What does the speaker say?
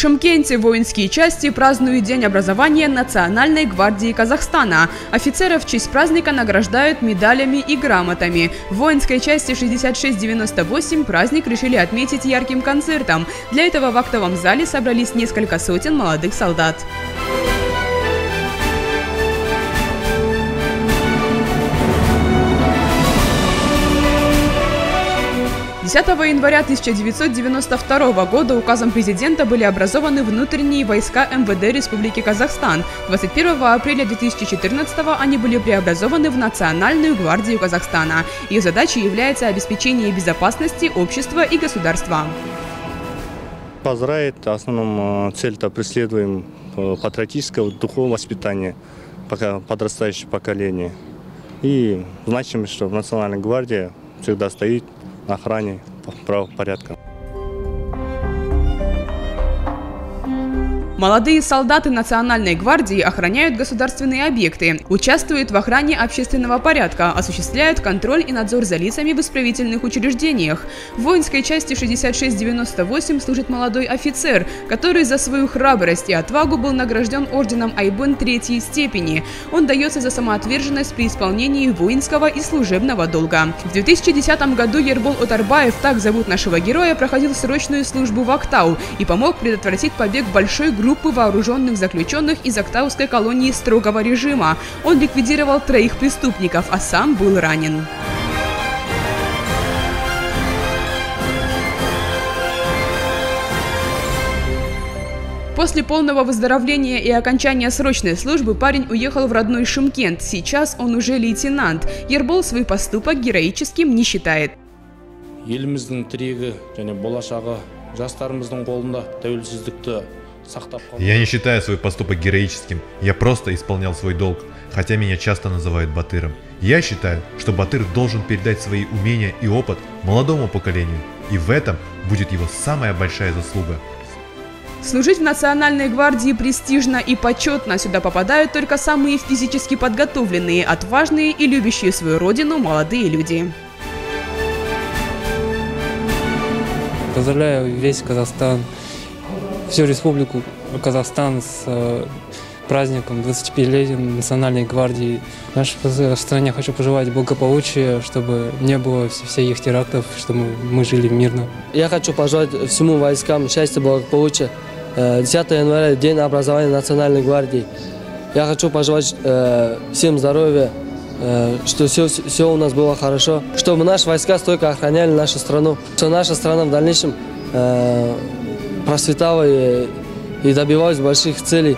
Шымкенте воинские части празднуют День образования Национальной гвардии Казахстана. Офицеров в честь праздника награждают медалями и грамотами. В воинской части 6698 праздник решили отметить ярким концертом. Для этого в актовом зале собрались несколько сотен молодых солдат. 10 января 1992 года указом президента были образованы внутренние войска МВД Республики Казахстан. 21 апреля 2014 они были преобразованы в Национальную гвардию Казахстана. Ее задачей является обеспечение безопасности общества и государства. Поздравить, в основном э, цель-то преследуем э, патриотического духовного воспитания пока подрастающее поколение. И значим, что Национальная гвардия всегда стоит охране правопорядка. Молодые солдаты Национальной гвардии охраняют государственные объекты, участвуют в охране общественного порядка, осуществляют контроль и надзор за лицами в исправительных учреждениях. В воинской части 6698 служит молодой офицер, который за свою храбрость и отвагу был награжден орденом Айбын третьей степени. Он дается за самоотверженность при исполнении воинского и служебного долга. В 2010 году Ербол Отарбаев, так зовут нашего героя, проходил срочную службу в Актау и помог предотвратить побег большой группы группы вооруженных заключенных из Актауской колонии строгого режима. Он ликвидировал троих преступников, а сам был ранен. После полного выздоровления и окончания срочной службы парень уехал в родной Шымкент. Сейчас он уже лейтенант. Ербол свой поступок героическим не считает. еліміздің тірегі және болашағы жастарымыздың қолында тәуелсіздікті я не считаю свой поступок героическим, я просто исполнял свой долг, хотя меня часто называют Батыром. Я считаю, что Батыр должен передать свои умения и опыт молодому поколению, и в этом будет его самая большая заслуга. Служить в Национальной гвардии престижно и почетно. Сюда попадают только самые физически подготовленные, отважные и любящие свою родину молодые люди. Поздравляю весь Казахстан всю республику Казахстан с э, праздником 25-летия Национальной гвардии. Нашей стране хочу пожелать благополучия, чтобы не было всех терактов, чтобы мы жили мирно. Я хочу пожелать всему войскам счастья, благополучия. 10 э, января – День образования Национальной гвардии. Я хочу пожелать э, всем здоровья, что все, все у нас было хорошо, чтобы наши войска стойко охраняли нашу страну, что наша страна в дальнейшем процветала и, и добивалась больших целей.